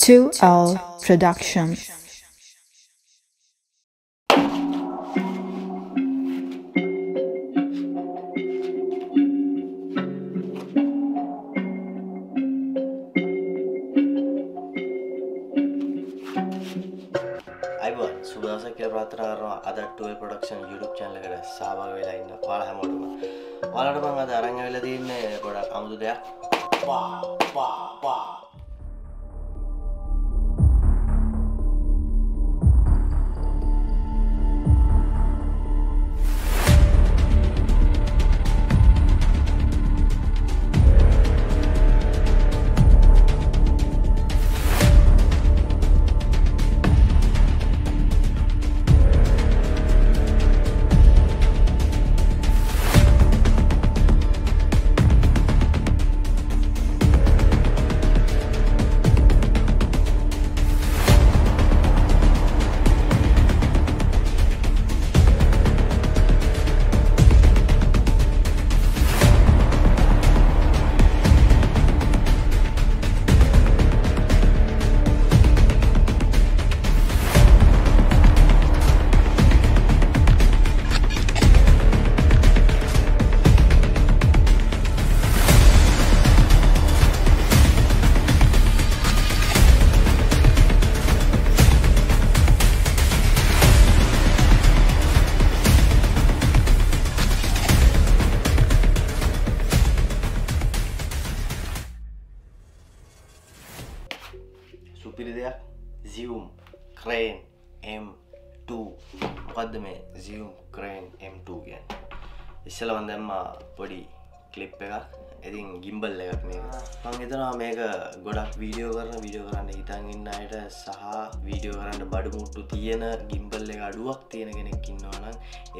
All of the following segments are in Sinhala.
2L Productions. අයිබන් සුදසක් කිය ප්‍රාතරනවා අද ටුවල් පොඩක්ෂන් YouTube චැනලකට සභාග වෙලා ඉන්න පාල හැමෝටම. ඔයාලට මං අද අරංග වෙලා තියන්නේ ගොඩක් අමුතු දෙයක්. පා පා පා ක්‍රේන් M2 මොකක්ද මේ සියුම් ක්‍රේන් M2 ගැන් ඉස්සලවන් දැම්මා පොඩි කලිප් එකක්. ඉතින් ගිම්බල් එකක් මේ මං හිතනවා මේක ගොඩක් වීඩියෝ කරන වීඩියෝ කරන්න හිතන් ඉන්න අයට සහ වීඩියෝ කරන්න බඩු මුට්ටු තියෙන ගිම්බල් එක අඩුවක් තියෙන කෙනෙක් ඉන්නවනම්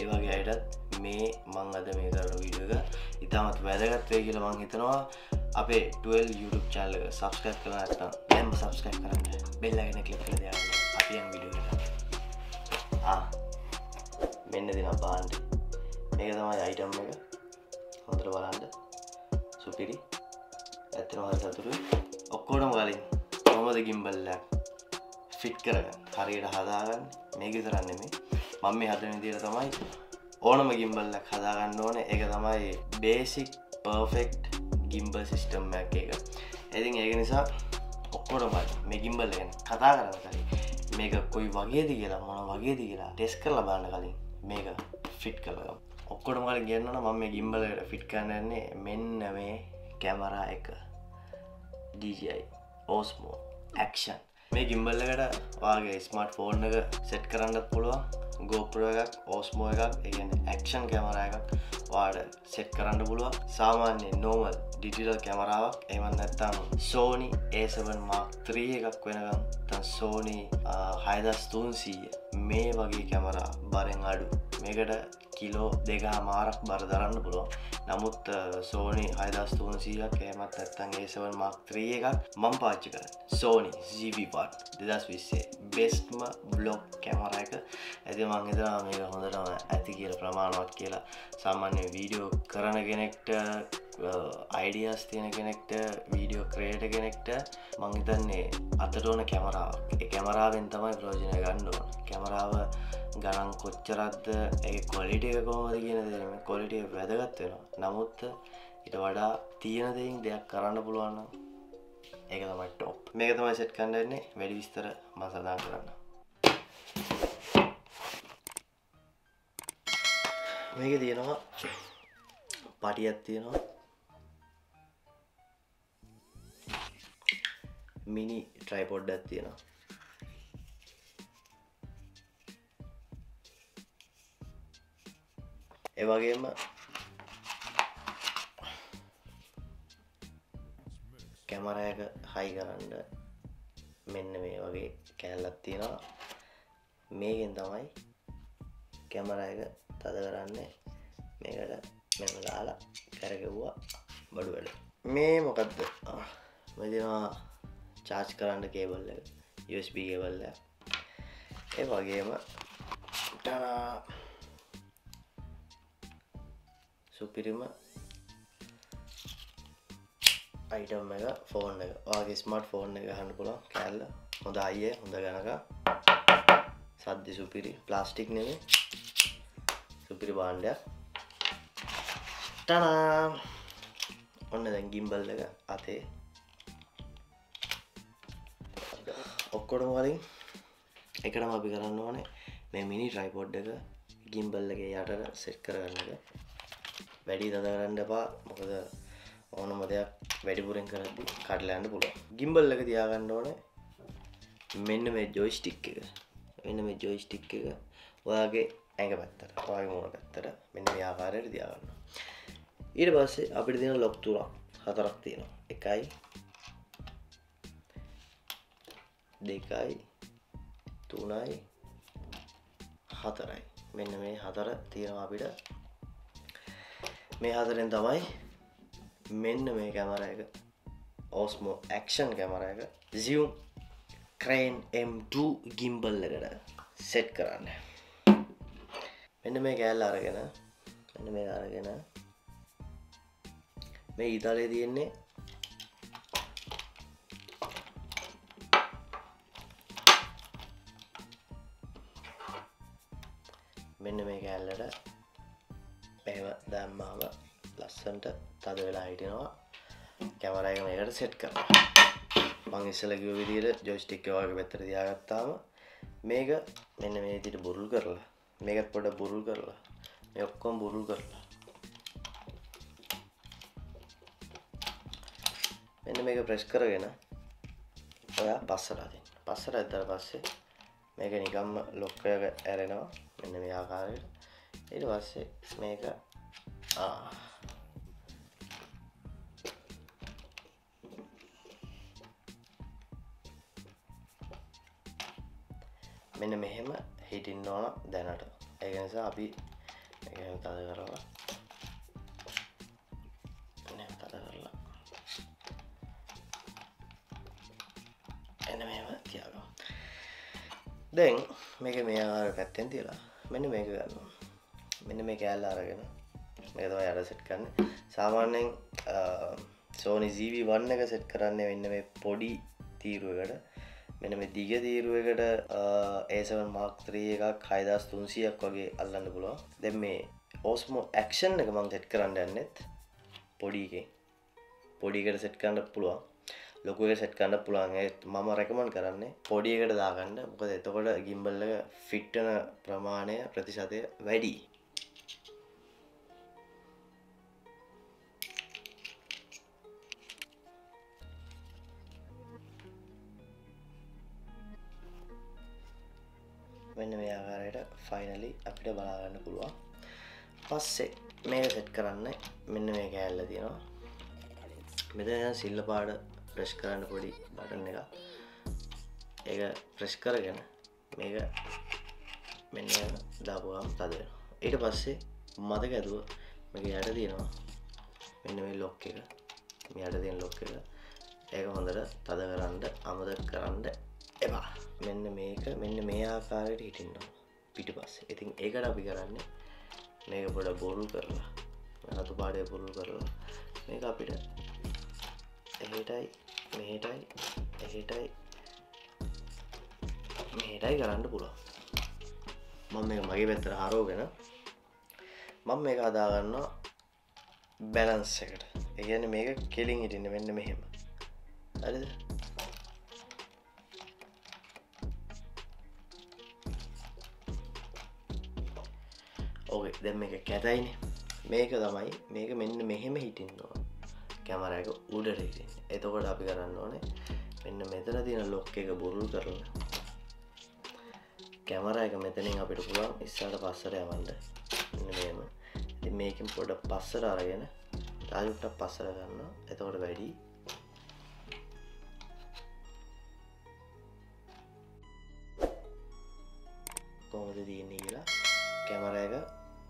ඒවගේ අයටත් මේ මං අද මේ කරන වීඩියෝ එක ඉතාමත් වැදගත්වේ කියලා මං හිතනවා. අපේ 12 YouTube චැනල එක සබස්ක්‍රයිබ් කරලා නැත්නම් දැන්ම සබස්ක්‍රයිබ් කරන්න. බෙල් අයිකන ක්ලික් කරලා දාන්න. අපි යන් වීඩියෝ එකට ආ මෙන්න දෙනවා බාන්න මේක තමයි අයිටම් එක. හොඳට බලන්න. සුපිරි. ඇත්තම හරි සතුටුයි. ඔක්කොටම කලින් කොහොමද ගිම්බල්ලක් ෆිට් කරගන්න? හරියට හදාගන්න. මේක විතරක් නෙමෙයි. මම මේ හදන විදිහට තමයි ඕනම ගිම්බල්ලක් හදාගන්න ඕන. ඒක තමයි බේසික් පර්ෆෙක්ට් ගිම්බල් සිිස්ටම් එක එක ඉතින් ඒක නිසා ඔක්කොටම මේ ගිම්බල් ගැන කතා කරන්න කලින් මේක කොයි වගේද කියලා මොන වගේද කියලා ටෙස් කරලා බලන්න කලින්. මේක ෆිට් කරගම් ඔක්කොටම කලින් කියන්නන මම මේ ගිම්බලට ෆිට් කරන්නන්නේ මෙන්න මේ කැමරා එක. DJI ඕස්මෝ ඇක්ෂන් මේ ගිම්බල්ලකට වාගේ ස්මර්ට් ෆෝර්න් එක සෙට් කරන්නත් පුළුවන්. ගෝප්‍ර එකක් ඕස්මෝ එකක් එකන ඇක්ෂන් කැමර එකක් වාඩ සෙට් කරන්න පුළුව සාමාන්‍ය නෝමල් ඩිටිටල් කැමරාවක් එමන් නැත්තම් සෝනි ඒසවන් මාක් ත්‍රී එකක් වෙනකම් තන් සෝනි හයදස් තුන්සීය මේ වගේ කැමරා බරෙන් අඩු. මේකට කිලෝ දෙක මාරක් බර දරන්න පුළුවන්. නමුත් සෝනි හයදස් තුන්සීයක් එමත් ඇත්තන් ඒසවන් මාක් ත්‍රී එකක් මං පාච්චි කර සෝනි ජීවිපට් දෙදස් විස්සේ බෙස්ටම බ්ලොග් කැමර එක. ඇති මං හිතනා මේක හොඳටම ඇති කියල ප්‍රමාණවත් කියලා සාමාන්‍ය වීඩියෝ කරන කෙනෙක්ට අයිඩියස් තියෙන කෙනෙක්ට වීඩියෝ ක්‍රේට කෙනෙක්ට මංහිතන්නේ අතට ඕන කැමරාව කැමරාවෙන් තමයි ප්‍රෝජනය ගන්න ඕන. කැමරාව ගණන් කොච්චරත්ද ඒ කොලිට එක කොහොමද කියන දෙම කොලිටිය වැදගත් වෙනවා. නමුත් ඉට වඩා තියෙන දෙයින් දෙයක් කරන්න පුළුවන්න ඒක තමයි ටොප් මේක තමයි සෙට් කණ්ඩන්නේ වැඩි විස්තර මසදා කරන්න මේක තියෙනවා පටියත් තියෙනවා. මිනි ට්‍රයිපොඩ්ඩත් තියෙනවා. එවගේම කැමරයක හයි කරන්න මෙන්න මේ වගේ කෑල්ලත් තියෙනවා. මේකෙන් තමයි කැමරයක තද කරන්න. මේකට මෙම දාලා කැරගෙව්වා බඩු වැඩ. මේ මොකක්ද මෙදිනවා චාර්ජ් කරන්න කේබල් එක USB කේබල්ල ඒ වගේම ටනා සුපිරිම අයිටම් එක ෆෝන් එක. වගේ ස්මර්ට් ෆෝන් එක හන්න පුළන් කැල්ල. හොඳ අයිය හොඳ ගනක සද්ධි සුපිරි. ප්ලාස්ටික් නෙවේ සුපිරි බාණ්ඩයක් ටනා ඔන්න දැන් ගිම්බල් එක අතේ. ඔක්කොටම වලින් එකටම අපි කරන්න ඕනේ මේ මිනි ට්‍රයිපොඩ් එක ගිම්බල් එක යටට සෙට් කරගන්න එක. වැඩි තද කරන්න එපා. මොකද ඕනම දෙයක් වැඩිපුරෙන් කරදි කටලයන්න පුළුව ගිම්බල් එක තියාගන්න ඕනේ. මෙන්න මේ ජොයිස්ටික් එක. මෙන්න මේ ජොයිස්ටික් එක ඔයාගේ ඇඟ පැත්තට ඔයාගේ මුණ පැත්තට මෙන්න මේ ආකාරයට තියාගන්න. ඊට පස්සේ අපිට තියෙන ලොක් තුනක් හතරක් තියෙනවා. එකයි දෙකයි තුනයි හතරයි. මෙන්න මේ හතර තියෙනවා අපිට. මේ හතරෙන් තමයි මෙන්න මේ කැමර එක ඕස්මෝ ඇක්ෂන් කැමර එක සියුම් ක්‍රේන් M2 ගිම්බල් එකට සෙට් කරන්න. මෙන්න මේ කෑල්ල අරගෙන මෙන්න මේ අරගෙන මේ ඉතාලේ තියෙන්නේ මෙන්න මේ කෑල්ලට මෙම දැම්මාම ලස්සන්ට තද වෙලා හිටිනවා. කැමරයක මේකට සෙට් කර මං ඉස්සලකිව විදියට ජොස්ටික් වගේ පැත්තර තියාගත්තාම මේක මෙන්න මේ තිට බුරුල් කරලා මේකත් පොඩ බුරුල් කරලා මේ ඔක්කොම් බුරුල් කරලා. මෙන්න මේක ප්‍රෙස් කරගෙන ඔයා පස්සරාතින් පස්සර ඇතර පස්සේ මේක නිකම්ම ලොක්කයක ඇරෙනවා. මෙන්න මේ ආකාරයට. ඊට පස්සේ මේක මෙන්න මෙහෙම හිටින්න ඕන දැනට. ඒක නිසා අපි තද කරලා තද කරලා එන්න මෙම තියාග දැන් මේක මේ ආර පැත්තෙන් තියලා මෙන්න මේක ගන්න මෙන්න මේ කෑල්ල අරගෙන මේතම යට සෙට් කරන්න. සාමාන්‍යයෙන් සෝනි ජීවී වන්න එක සෙට් කරන්න වෙන්න මේ පොඩි තීරුවකට. මෙන මේ දිග තීරුවකට ඒසවන් මාක්ත්‍රී එකක් හයිදස් තුන්සියක් වගේ අල්ලන්න පුළුවන්. දෙ මේ ඕස්මෝ ඇක්ෂන් එක මං සෙට් කරන්න යන්නෙත් පොඩිගේ පොඩිකට සෙට් කරන්න පුළුවන්. ලොකුව සෙට් කන්න පුළන්ගේ මම රැකමන් කරන්නේ පොඩියකට දාගන්න. මොකද එතකොට ගිම්බල්ල ෆිට්ටන ප්‍රමාණය ප්‍රතිශතය වැඩි මෙන්න මේ ආකාරයට ෆයිනලි අපිට බලාගන්න පුළුවන්. පස්සේ මේක සෙට් කරන්න මෙන්න මේ කෑල්ල තියෙනවා. මෙත සිල්ල පාඩ ප්‍රෙශ් කරන්න පොඩි බටන් එක ඒක ප්‍රෙශ් කරගෙන මේක මෙන්න දාපුවාම් තද ඊට පස්සේ මතක ඇතුව මේක යට තියෙනවා. මෙන්න මේ ලොක් එක. යට තියෙන ලොක් එක. ඒක හොඳට තද කරන්න අමද කරන්න එවා මෙන්න මේක මෙන්න මේ ආකාරයට හිටින්නවා. පිටි පස්සේ. ඉතින් ඒකට අපි කරන්නේ මේක පොඩ බොරු කරලා රතු පාඩය පුරුල් කරලා. මේක අපිට එහෙටයි මෙහෙටයි එහෙටයි මෙහෙටයි කරන්න පුළුව මම මේ මගේ පැත්තර හරෝගෙන මම මේක අදාගන්න බැලන්ස් එකට. ඒගැන මේක කෙලින් හිටින්න වෙන්න මෙහෙම. හරිද? ඕක දැම් එක කැතයිනේ. මේක තමයි මේක මෙන්න මෙහෙම හිටින්නවා කැමරයක උඩට හිටින් එතකොට අපි කරන්න ඕනේ මෙන්න මෙතන තියෙන ලොක් එක බොරුල් කරලා කැමර එක මෙතනින් අපිට පුළුවන් ඉස්සාට පස්සර යවන්ඩ මෙම මේකින් පොඩ පස්සර අරගෙන රාජුට්ටක් පස්සර ගන්න එතකොට වැඩි. කොමද තියන්නේ කියලා කැමර එක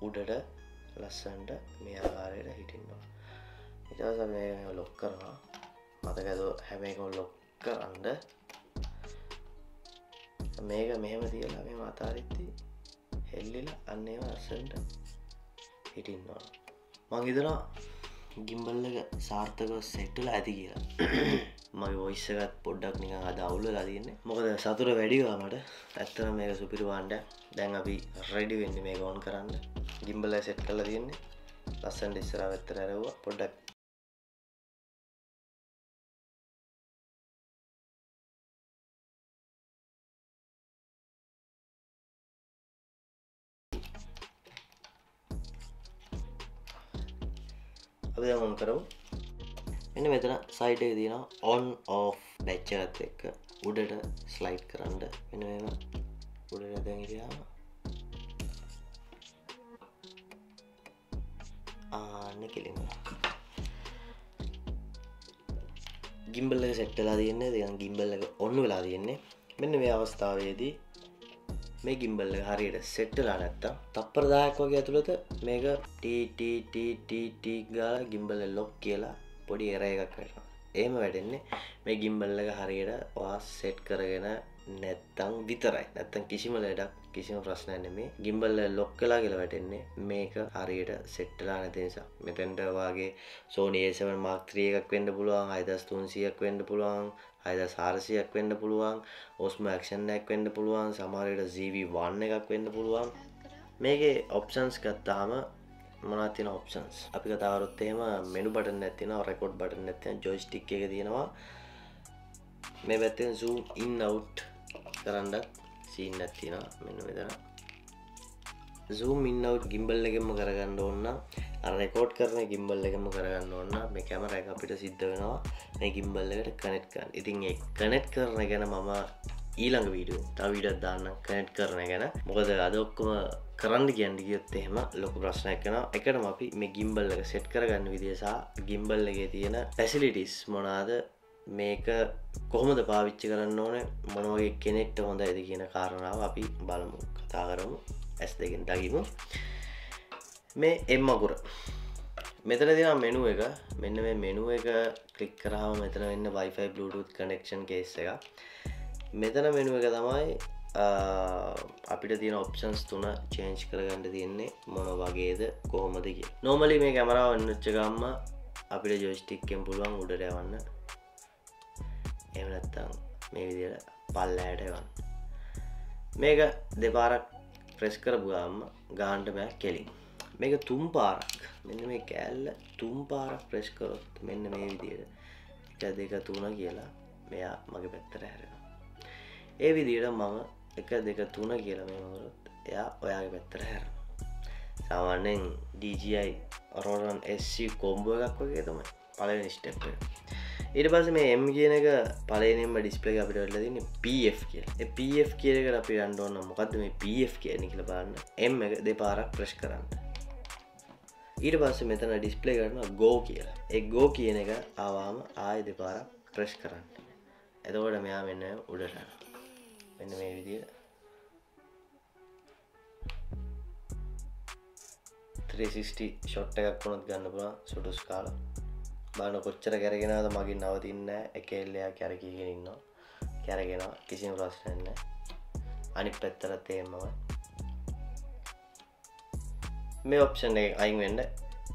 උඩට ලස්සන්ට මේ ආකාරයට හිටින්නවා ඉටස මේ ලොක් කරනවා. මතකද හැමේකොල් ලොක් කරන්න මේක මෙහෙම තියලා මේ මතාරිත්ති හෙල්ලිල අන්නේම ලස්සන්ට හිටින්නවා මං හිතනවා ගිම්බල් එක සාර්ථකව සෙට්ටල ඇති කියලා. මගේ ඔයිස්සකත් පොඩ්ඩක් නික අද අවුල්ල ලතින්නේ මොකද සතුර වැඩිවාමට ඇත්තන මේක සුපිරිවාන්ඩ දැන් අපි රෙඩි වෙන්න මේ ගෝන් කරන්න. ගිම්බල සෙට් කල තියන්නේ ලස්සන් ඉස්සර වෙත්තර ඇරවා පොඩ්ඩක් අපි ඔන් කරමු එන්න මෙතන සයිට තින ඔන් ඕ බැච්චගත් එක්ක උඩට ස්ලයිට් කරන්න එන මෙම උඩට දැගිරියාම ආන්න කෙලිම. ගිම්බල්ල සෙට්ටලා තියන්නේ. දෙයන් ගිම්බල්ල ඔන්න වෙලා තියෙන්නේ. මෙන්න මේ අවස්ථාවේදී මේ ගිම්බල්ල හරියට සෙට්ටලා නැත්තම් තප්පරදායක් වගේ ඇතුළත මේක ටීටට ගාල ගිම්බල ලොක් කියලා පොඩි එර එකක් වෙනවා. ඒම වැඩෙන්නේ මේ ගිම්බල්ලක හරියට වා සෙට් කරගෙන නැත්තං විතරයි. නැත්තන් කිසිම ලඩක් කිසිම ප්‍රශ්නය නෙමේ. ගිම්බල්ල ලොක් කලා කියලා වැටෙන්නේ. මේක හරියට සෙට්ටලා නැති නිසා. මෙතැන්ට වගේ සෝනේසවන් මාක්ත්‍රිය එකක් වෙන්න පුළුවන් අයිදස් තුන්සියක් වෙන්න පුළුවන් අයිද සාරසියක් වෙන්න පුළුවන් ඔස්ම ක්ෂණයක් වෙන්න පුළුවන් සමාරයට ජීවී වන්න එකක් වෙන්න පුළුවන්. මේකේ ඔප්ෂන්ස් ගත්තාම මොනතින ඔප්ෂන්ස් අපි කතාවරොත් එහෙම මෙනු බටන් නැතින රෙකෝඩ් බටන් නැතින ජොයිස්ටික් එක තියෙනවා. මේ පැත්තෙන් සූම් ඉන් අවුට් කරන්නත් සීන් ඇත්තිෙන මෙන්න මෙතන. සූම් ඉන්නවට් ගිම්බල් එකෙම කරගන්න ඔන්න රෙකෝඩ් කරන ගිම්බල් එකම කරගන්න ඔන්න මේ කැමර එක අපිට සිද්ධ වෙනවා මේ ගිම්බල් එකට කනෙට්කන් ඉතින් ඒ කනෙට් කරන ගැන මම ඊළඟ වීඩියෝ තවිඩත් දාන්න කනෙට් කරන ගැන. මොකද අද ඔක්කොම කරන්න කියන්න ගියොත් එහෙම ලොකු ප්‍රශ්නයක් කන එකටම අපි මේ ගිම්බල් එක සෙට් කරගන්න විදිසා ගිම්බල් එකේ තියෙන පැසිලිටිස් මොනාද මේක කොහොමද පාවිච්චි කරන්න ඕන? මොනවගේ කෙනෙක්ට හොඳ ඇද කියන කාරණාව අපි බලමු කතා කරමු ඇස් දෙකින් දකිමු. මේ එම්මකුර මෙතන තින මෙනුව එක. මෙන්න මේ මෙනුව එක කලික් කරාව මෙතන වෙන්න වයිෆයි බලුටත් කනෙක්ෂන් කේස් එක මෙතන මෙනුව එක තමයි අපිට තියෙන ඔප්ෂන්ස් තුන චේන්ජ් කරගන්න තියෙන්නේ මොන වගේද කොහොමද කිය. නොමලි මේ කැමරාව වන්නච්චගම්ම අපිට ජෝස්ටික්කෙන් පුළුවන් උඩට යවන්න එමනත්තම් මේ විදියට පල්ලෑට එවන් මේක දෙපාරක් ප්‍රෙස් කරපුගාම ගාන්ට බෑ කෙලින්. මේක තුම් පාරක්. මෙන්න මේ කෑල්ල තුම් පාරක් ප්‍රෙස් කරොත් මෙන්න මේ විදියට එක දෙක තුන කියලා මෙයා මගේ පැත්තර හැරෙන ඒ විදියට මම එක දෙක තුන කියලා මේමකරොත් එයා ඔයාගේ පැත්තර හැර සාමාන්‍යෙන් DGI රෝරන් SC කොම්බෝ එකක් වගේ තමයි. පලවෙනි ස්ටෙප් ඊට පස මේ එම් කියන එක පලනෙම ඩිස්පලේ අපිට වෙල්ලදින්න පF කිය පF කියරකට අපි අන්ඩෝන්න මොකක්ද මේ පF කියන කියල බන්න එම් එක දෙපාරක් ප්‍රශ් කරන්න. ඊට පස්ස මෙතන ඩිස්පලේ කරන ගෝ කියලා. එක් ගෝ කියන එක ආවාම ආය දෙපාරක් ප්‍රශ් කරන්න. එතකොට මෙයා මෙන්න උඩට මෙන්න මේ විදිය. 360 ෂොට් එකක් වුණොත් ගන්න පුළා සුටුස් කාලා. බාන කොච්චර කැරගෙනද මගින් නවතින්න. එක එල්ලයා කැරකිගෙන ඉන්න කැරගෙන කිසිම ප්‍රශ්නන්න අනි පැත්තර තේමව මේ ඔප්ෂන් එක අයින් වෙන්න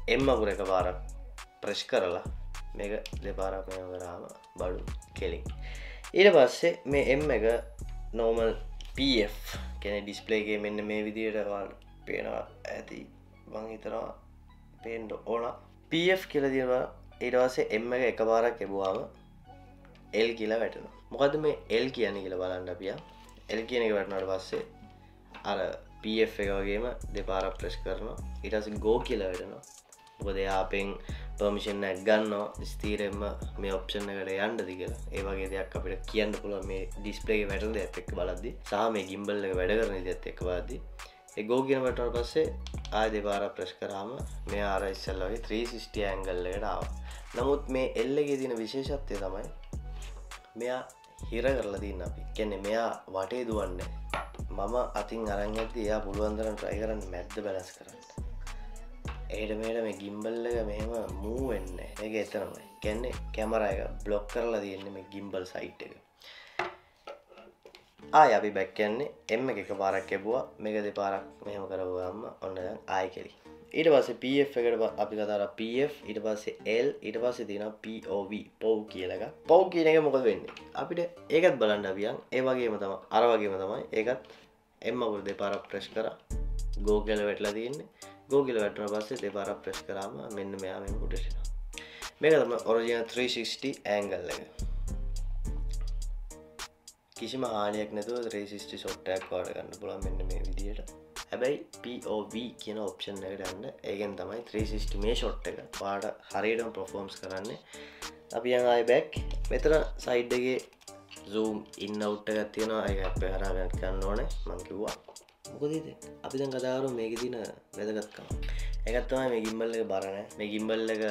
එම්මකුර එක පාරක් ප්‍රශ් කරලා මේක දෙපාරක් මෙම කරාම බඩු කෙලින්. ඊට පස්සේ මේ එම් එක නෝමල් පF කෙන ඩිස්පලේගේ මෙන්න මේ විදියට වාල් පේනවා ඇති. බං හිතනවා පේන්ඩ ඕන. පF කියල දිවා ඊටවාසේ එම එක එක පාරක් එබවාම එල් කියලා වැටන මොකද මේ එල් කියන කියල බලන්න අපිය එල් කියන එක වැටනට පස්සේ අර පF එක වගේම දෙපාරක් ප්‍රෙස් කරනවා. ඉටස ගෝ කියලා වැටනවා. මොකද යාපෙන් පර්මිෂන් ඇක් ගන්නවා. ස්තීරෙන්ම මේ ඔප්ෂන් එකට යන්ඩදි කියලා. ඒවගේ දෙයක් අපිට කියන්න පුළුව මේ ඩිස්පලේ වැටද ඇත් එක් බලද්දි. සහ මේ ගිම්බල්ල වැඩ කරන ඇත් එක් බාදී එගෝ කියන වැටට පස්සේ ආය දෙපාර ප්‍රශ් කරාම මේ ආර ඉස්සල්ලගේ 360 ඇංගල්ලකට ආව. නමුත් මේ එල්ලගේ තින විශේෂත්වය තමයි මෙයා හිර කරලා තින්න අපි. කැනෙ මෙයා වටේ දුවන්න මම අතින් අරන් ඇති එයා පුළුවන්දරන් ට්‍රයි කරන්න මැද්ද බැලස් කරන්න. ඒට මේට මේ ගිම්බල්ලක මෙහෙම මූ වෙන්න එක එතනමයි කැන්නේ කැමර එක බ්ලොක් කරලා තියෙන්නේ මේ ගිම්බල් සයිට් එක. ආය අපි බැක්කන්නේ එම එක පාරක් එබවා මේක දෙපාරක් මෙහම කරවගම්ම ඔන්න ආය කෙරි. ඊට පස්සේ පF එකට ප- අපි කතර පF ඊට පස්සේ L ඊට පස්සේ තියෙන POV පව් කියලක පව් කියන එක මොකද වෙන්න? අපිට ඒකත් බලන්ඩ වියන් ඒ වගේම තම අර වගේම තමයි ඒකත් එම්මකුල් දෙපාර ප්‍රශ් කර. ගෝගල වැටලා තියන්නේ. ගෝගල වැටන පස්සේ දෙපාර ප්‍රශ් කරාම මෙන්න මෙයාම පුටෙන මේක තම ඔරජන 360 ඇංගල් එක. කිසිම හානියක් නැතුව 360 සොට්ටයක් වාඩ ගන්න පුළන් මෙන්න මේ විදියට හැබැයි POV කියන ඔප්ෂන් එකට යන්න. ඒගෙන් තමයි 360 මේ ෂොට් එක පාට හරියටම ප්‍රොෆෝම්ස් කරන්නේ. අපි යන් ආය බැක් මෙතන සයිඩ්ඩගේ සූම් ඉන්න අවට් එකත් තියෙනවා. අය අප හරාගත් කරන්න ඕනේ. මංකිව්වා මොකදීද අපි දැන් කතාරු මේක තින වැදගත්කම. එකත්තමයි මේ ගිම්බල්ල එක බරණ මේ ගිම්බල්ල එක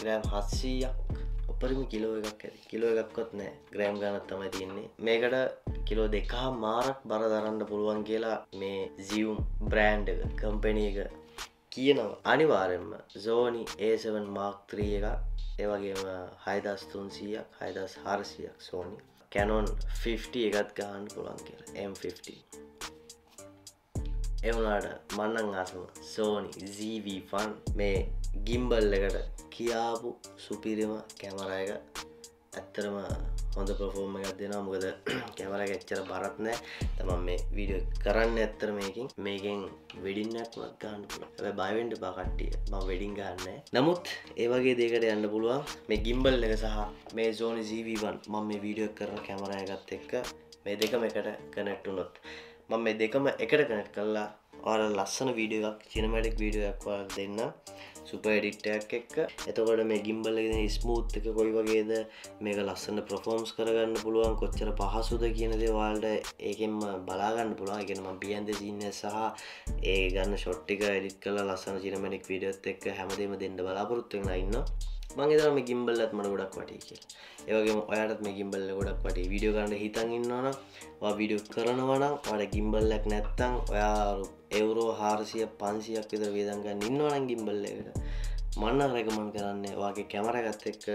ග්‍රෑම් හත්සීයක් උපරිම කිලෝ එකක් ඇති කිලෝ එකක්කොත් නෑ. ග්‍රෑම් ගනත් තමයි තියන්නේ. මේකට කිලෝ දෙකා මාරක් බර දරන්න පුළුවන් කියලා මේ සියුම් බ්‍රෑන්් එක කම්පැනි එක කියනවා. අනිවාරෙන්ම සෝනි ඒසවන් මාක්ත්‍රී එක ඒවගේම හයිදස් තුන්සීයක් හයිදස් හාරසියක් සෝනි කැනොන් 50 එකත් ගහන්න පුළන් කියලා. M50 එවුනාට මන්නන් අසම සෝනි ජීවීෆන් මේ ගිම්බල් එකට කියාපු සුපිරිම කැමර එක ඇත්තරම හොඳ ප්‍රෆෝර්ම එකක් දෙෙන මොකද කැමර එච්චර බරත් නෑ. තමන් මේ වීඩියෝ කරන්න ඇත්තර මේකින්. මේකෙන් වෙඩින්නක්මත් ගන්න පුළ බයිවෙන්ට පාකට්ටිය ම වෙඩින් ගන්න නමුත් ඒවගේ දේකට යන්න පුළුවන්. මේ ගිම්බල් එක සහ මේ සෝනි ජීවීවන් මම මේ වීඩියෝ කරන කැමරයගත් එක්ක මේ දෙකම එකට කනැට්ටුනොත් මම මේ දෙකම එකට කනට් කල්ලා ආර ලස්සන වීඩියෝ එකක් චිනමටික් වීඩියෝ එකක් දෙන්න. සුප එඩිට්ටයක් එක්ක එතකොට මේ ගිම්බල්ලගෙන ස්මූත් එක කොයි වගේද? මේක ලස්සන්න ප්‍රෆෝම්ස් කරගන්න පුළුවන්. කොච්චර පහසුද කියනද වාල්ට ඒකෙන්ම බලාගන්න පුළුවන්. එකෙනම පියන්ද සින්න සහ ඒ ගන්න ෂොට්ටික එඩිත් කල ලස්සන චිනමටික් වීඩියොත් එක්ක හැමදේම දෙන්න බලාපොරොත්තුවෙන ඉන්න මංගේතර මේ ගිම්බල්ලත් මට ගොඩක් වටේ කිය ඒවගේ ඔයාටත් මේ ගිම්බල්ල ගොඩක් වටේ. වීඩියෝ කරන්න හිතන් ඉන්නවන වීඩියෝ කරනවනම් වට ගිම්බල්ලක් නැත්තං ඔයා එවරෝ හාරසිය පන්සියක් විතර වේදන්ගන්න ඉන්නවන ගිම්බල්ලකට මන්න රැකමන් කරන්නේ වගේ කැමරගත් එක්ක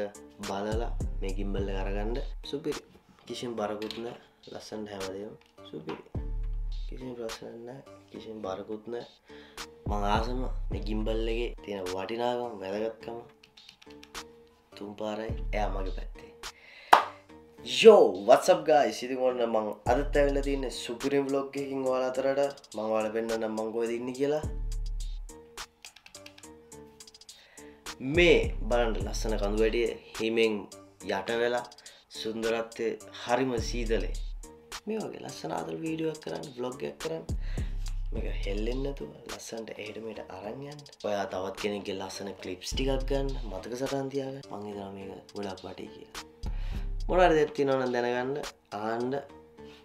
බලලා මේ ගිම්බල්ල කරගන්න සුපිරි. කිසිම් බරකුත්න ලස්සන් හැමදම සුපිරි. කිසි ප්‍රශ්නන්න කිසිම් බරකුත්න මංආසම මේ ගිම්බල්ලගේ තියෙන වටිනාගම් වැදගත්කම තුම්පාරයි එයා මගේ පැත්තේ. යෝ වත්සබ් ගා සිති කොන්න මං අදත් ඇවෙල තින්න සුපිරිම් බ්ලොග්ගකින් වාල අතරට මංවාල පෙන්න්න මංගුව දින්න කියලා. මේ බලන්ට ලස්සන කඳු වැඩිය හිමෙන් යට වෙලා සුන්දරත්වය හරිම සීදලේ මේ වගේ ලස්සන ආදල් වීඩියුවක් කරන්න බ්ලොග්ගයක් කරන්න. මේක හෙල්ලෙන්නතුව ලස්සන්ට එහටමට අරංයන් ඔයා තවත් කෙනෙක්ගේ ලස්සන කලිප්ස් ටිකක් ගන්න මතක සටන්තියාව මංගේදා මේක ගොඩක් පටි කිය මොනට දෙත්ති නොන දැනගන්න ආන්ඩ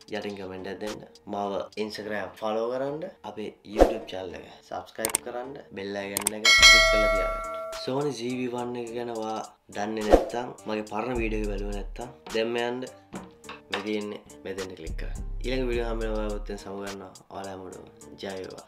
යටින් කමෙන්ට දෙන්න. මව ඉන්සග්‍රෑම් ෆලෝ කරන්න අපේ YouTube චල්ල එක සබස්කයිප් කරන්න බෙල්ලා ගන්න එක කල තියාගන්න. සෝනි ජීවි වන්න එක ගැනවා. දන්න නැත්තම් මගේ පරණ වීඩියෝ බැලුව නැත්තම් දෙම්මයන්ට මෙතියන්නේ මෙතැන්න කලික් කර ඊළඟ විඩිය හමන ඔයවත්තෙන් සමගන්න ඔයාලෑමට ජයවා